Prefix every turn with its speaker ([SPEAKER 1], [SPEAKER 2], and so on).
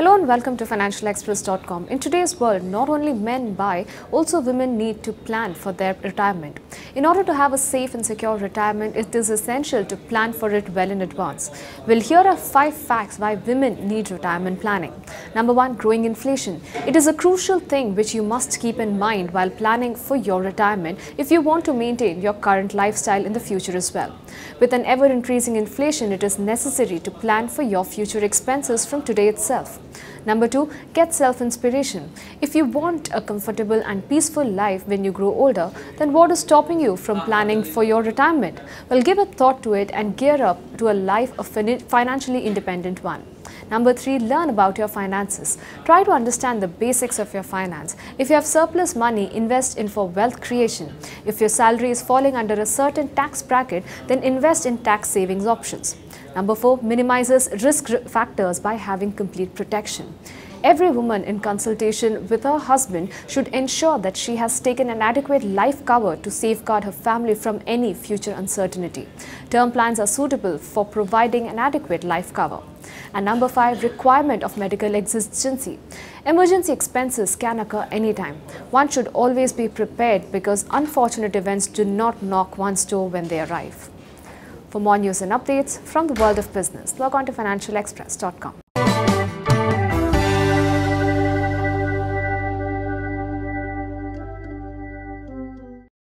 [SPEAKER 1] Hello and welcome to financialexpress.com. In today's world, not only men buy, also women need to plan for their retirement. In order to have a safe and secure retirement, it is essential to plan for it well in advance. Well, here are five facts why women need retirement planning. Number one, growing inflation. It is a crucial thing which you must keep in mind while planning for your retirement if you want to maintain your current lifestyle in the future as well. With an ever increasing inflation, it is necessary to plan for your future expenses from today itself. Number two, get self inspiration. If you want a comfortable and peaceful life when you grow older, then what is stopping you from planning for your retirement? Well, give a thought to it and gear up to a life of financially independent one. Number three, learn about your finances. Try to understand the basics of your finance. If you have surplus money, invest in for wealth creation. If your salary is falling under a certain tax bracket, then invest in tax savings options. Number four, minimizes risk factors by having complete protection. Every woman in consultation with her husband should ensure that she has taken an adequate life cover to safeguard her family from any future uncertainty. Term plans are suitable for providing an adequate life cover. And number five, requirement of medical exigency. Emergency expenses can occur anytime. One should always be prepared because unfortunate events do not knock one's door when they arrive. For more news and updates from the world of business, log on to financialexpress.com.